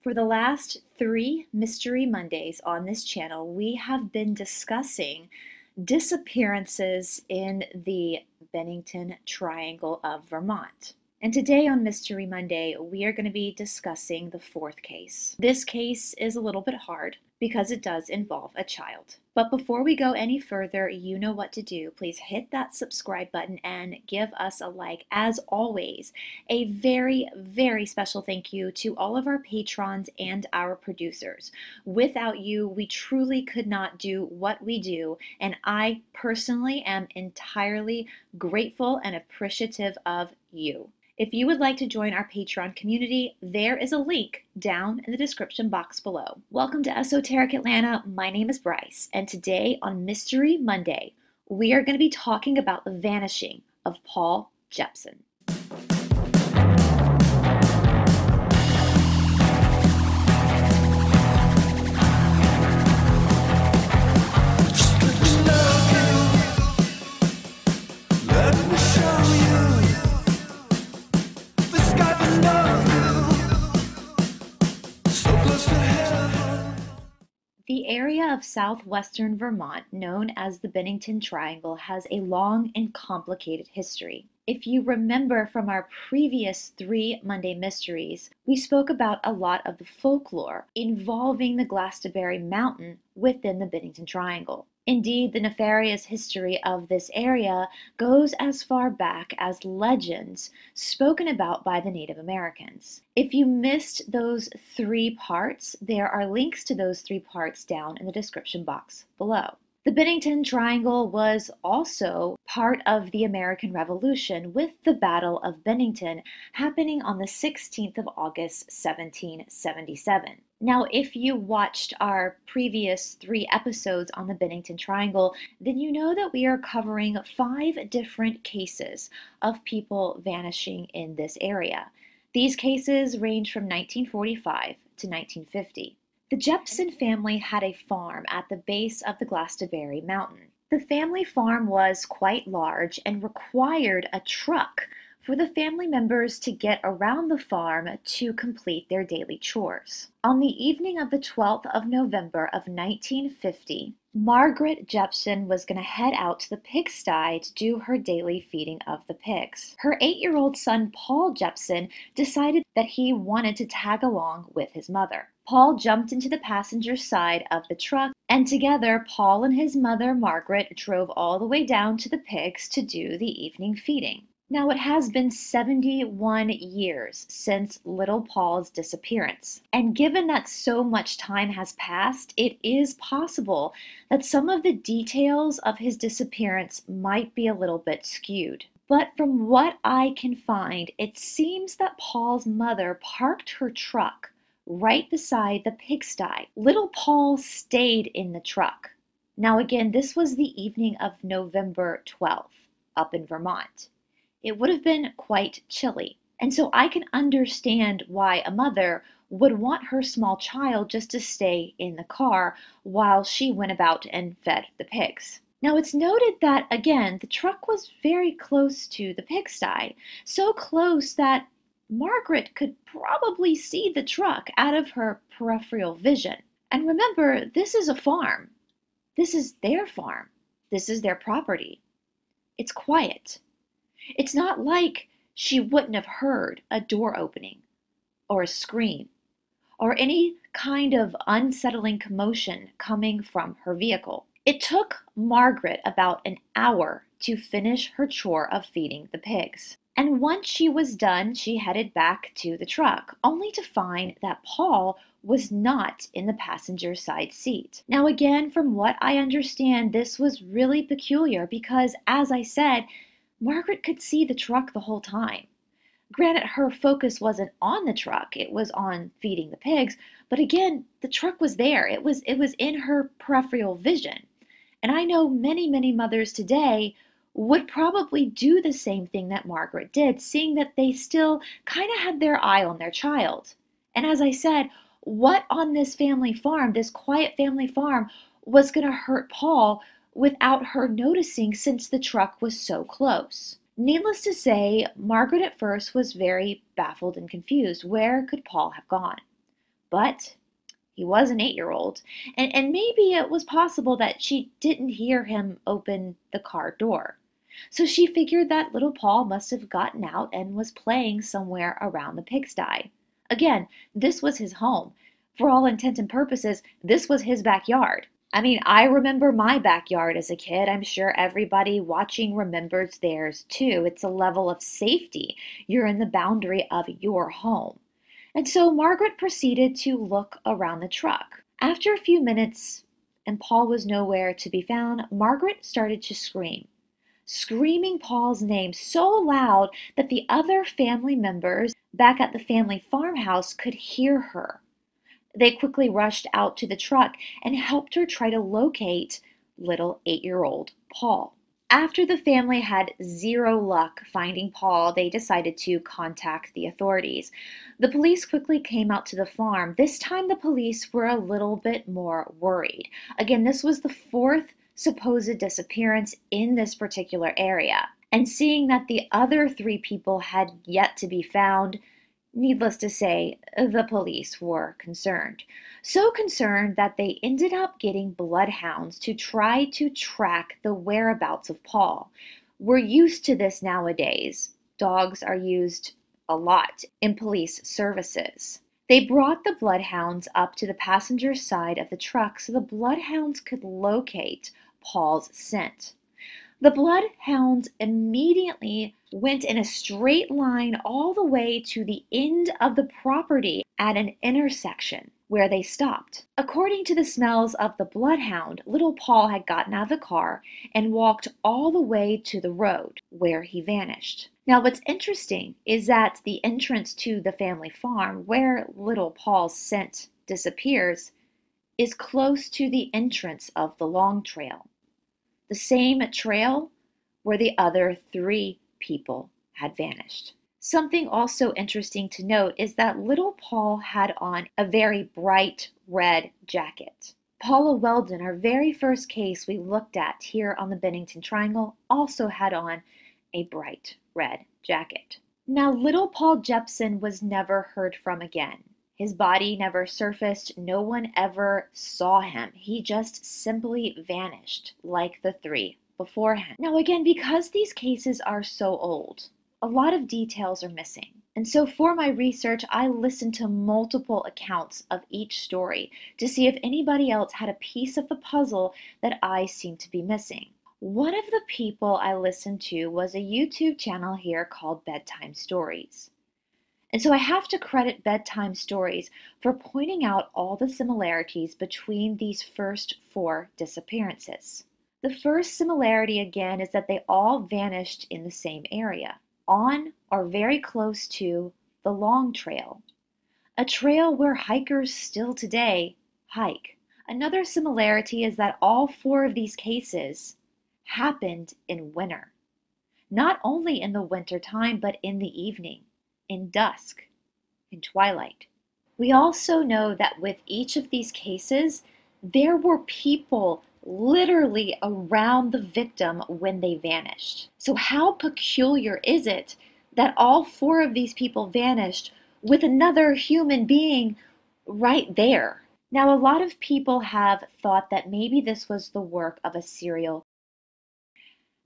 For the last three Mystery Mondays on this channel, we have been discussing disappearances in the Bennington Triangle of Vermont. And today on Mystery Monday, we are going to be discussing the fourth case. This case is a little bit hard because it does involve a child. But before we go any further, you know what to do. Please hit that subscribe button and give us a like. As always, a very, very special thank you to all of our patrons and our producers. Without you, we truly could not do what we do, and I personally am entirely grateful and appreciative of you. If you would like to join our Patreon community, there is a link down in the description box below. Welcome to Esoteric Atlanta. My name is Brice, and today on Mystery Monday, we are going to be talking about the vanishing of Paul Jepson. Of southwestern Vermont, known as the Bennington Triangle, has a long and complicated history. If you remember from our previous three Monday Mysteries, we spoke about a lot of the folklore involving the Glastonbury Mountain within the Bennington Triangle. Indeed, the nefarious history of this area goes as far back as legends spoken about by the Native Americans. If you missed those three parts, there are links to those three parts down in the description box below. The Bennington Triangle was also part of the American Revolution with the Battle of Bennington happening on the 16th of August 1777. Now, if you watched our previous three episodes on the Bennington Triangle, then you know that we are covering five different cases of people vanishing in this area. These cases range from 1945 to 1950. The Jepson family had a farm at the base of the Glastonbury Mountain. The family farm was quite large and required a truck for the family members to get around the farm to complete their daily chores. On the evening of the 12th of November of 1950, Margaret Jepson was going to head out to the pigsty to do her daily feeding of the pigs. Her eight year old son, Paul Jepson, decided that he wanted to tag along with his mother. Paul jumped into the passenger side of the truck, and together Paul and his mother, Margaret, drove all the way down to the pigs to do the evening feeding. Now, it has been 71 years since little Paul's disappearance. And given that so much time has passed, it is possible that some of the details of his disappearance might be a little bit skewed. But from what I can find, it seems that Paul's mother parked her truck right beside the pigsty. Little Paul stayed in the truck. Now, again, this was the evening of November 12th up in Vermont. It would have been quite chilly. And so I can understand why a mother would want her small child just to stay in the car while she went about and fed the pigs. Now it's noted that, again, the truck was very close to the pigsty, so close that Margaret could probably see the truck out of her peripheral vision. And remember, this is a farm. This is their farm. This is their property. It's quiet. It's not like she wouldn't have heard a door opening or a scream or any kind of unsettling commotion coming from her vehicle. It took Margaret about an hour to finish her chore of feeding the pigs. And once she was done, she headed back to the truck, only to find that Paul was not in the passenger side seat. Now, again, from what I understand, this was really peculiar because, as I said, Margaret could see the truck the whole time. Granted, her focus wasn't on the truck, it was on feeding the pigs, but again, the truck was there. It was it was in her peripheral vision. And I know many, many mothers today would probably do the same thing that Margaret did, seeing that they still kind of had their eye on their child. And as I said, what on this family farm, this quiet family farm, was going to hurt Paul without her noticing since the truck was so close? Needless to say, Margaret at first was very baffled and confused. Where could Paul have gone? But he was an eight year old, and, and maybe it was possible that she didn't hear him open the car door. So she figured that little Paul must have gotten out and was playing somewhere around the pigsty. Again, this was his home. For all intent and purposes, this was his backyard. I mean, I remember my backyard as a kid. I'm sure everybody watching remembers theirs too. It's a level of safety. You're in the boundary of your home. And so Margaret proceeded to look around the truck. After a few minutes and Paul was nowhere to be found, Margaret started to scream, screaming Paul's name so loud that the other family members back at the family farmhouse could hear her. They quickly rushed out to the truck and helped her try to locate little eight year old Paul. After the family had zero luck finding Paul, they decided to contact the authorities. The police quickly came out to the farm. This time, the police were a little bit more worried. Again, this was the fourth supposed disappearance in this particular area. And seeing that the other three people had yet to be found, Needless to say, the police were concerned. So concerned that they ended up getting bloodhounds to try to track the whereabouts of Paul. We're used to this nowadays. Dogs are used a lot in police services. They brought the bloodhounds up to the passenger side of the truck so the bloodhounds could locate Paul's scent. The bloodhounds immediately went in a straight line all the way to the end of the property at an intersection where they stopped. According to the smells of the bloodhound, little Paul had gotten out of the car and walked all the way to the road where he vanished. Now, what's interesting is that the entrance to the family farm where little Paul's scent disappears is close to the entrance of the long trail the same trail where the other three people had vanished. Something also interesting to note is that little Paul had on a very bright red jacket. Paula Welden, our very first case we looked at here on the Bennington Triangle, also had on a bright red jacket. Now, little Paul Jepson was never heard from again. His body never surfaced. No one ever saw him. He just simply vanished, like the three before him. Now, again, because these cases are so old, a lot of details are missing. And so, for my research, I listened to multiple accounts of each story to see if anybody else had a piece of the puzzle that I seemed to be missing. One of the people I listened to was a YouTube channel here called Bedtime Stories. And so I have to credit Bedtime Stories for pointing out all the similarities between these first four disappearances. The first similarity, again, is that they all vanished in the same area, on or very close to the Long Trail, a trail where hikers still today hike. Another similarity is that all four of these cases happened in winter, not only in the winter time, but in the evening in dusk, in twilight. We also know that with each of these cases, there were people literally around the victim when they vanished. So, how peculiar is it that all four of these people vanished with another human being right there? Now, a lot of people have thought that maybe this was the work of a serial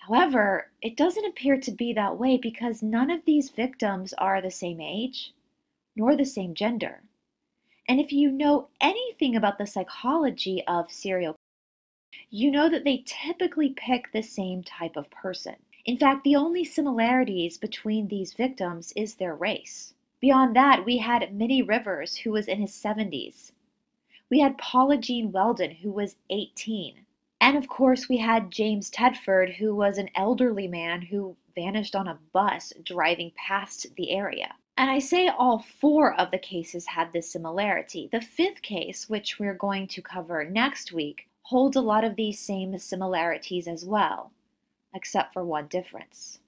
However, it doesn't appear to be that way because none of these victims are the same age nor the same gender. And if you know anything about the psychology of serial you know that they typically pick the same type of person. In fact, the only similarities between these victims is their race. Beyond that, we had Middie Rivers, who was in his 70s. We had Paula Jean Welden, who was 18. And of course, we had James Tedford, who was an elderly man who vanished on a bus driving past the area. And I say all four of the cases had this similarity. The fifth case, which we're going to cover next week, holds a lot of these same similarities as well, except for one difference.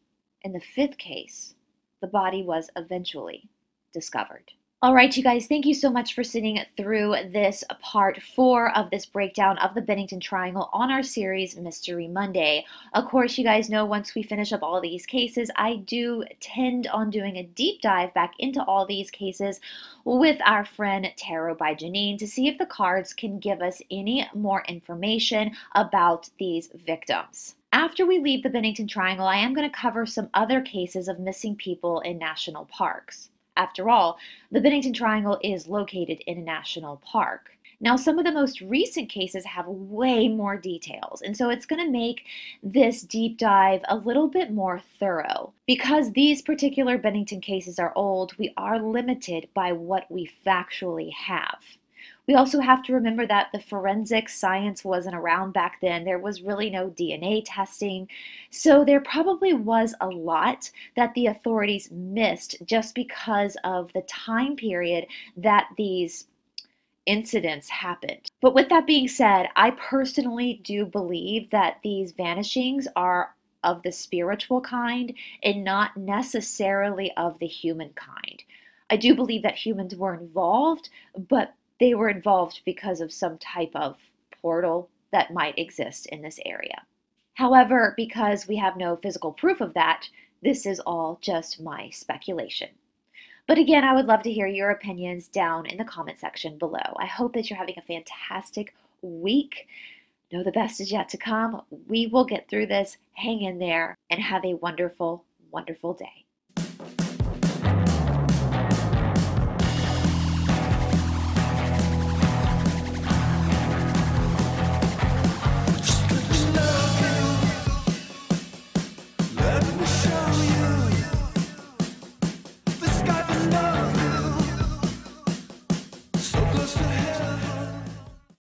In the fifth case, the body was eventually discovered. All right, you guys, thank you so much for sitting through this part four of this breakdown of the Bennington Triangle on our series Mystery Monday. Of course, you guys know once we finish up all these cases, I do tend on doing a deep dive back into all these cases with our friend Tarot by Janine to see if the cards can give us any more information about these victims. After we leave the Bennington Triangle, I am going to cover some other cases of missing people in national parks. After all, the Bennington Triangle is located in a national park. Now, some of the most recent cases have way more details, and so it's going to make this deep dive a little bit more thorough. Because these particular Bennington cases are old, we are limited by what we factually have. We also have to remember that the forensic science wasn't around back then. There was really no DNA testing. So there probably was a lot that the authorities missed just because of the time period that these incidents happened. But with that being said, I personally do believe that these vanishings are of the spiritual kind and not necessarily of the human kind. I do believe that humans were involved, but they were involved because of some type of portal that might exist in this area. However, because we have no physical proof of that, this is all just my speculation. But again, I would love to hear your opinions down in the comment section below. I hope that you're having a fantastic week. Know the best is yet to come. We will get through this. Hang in there and have a wonderful, wonderful day.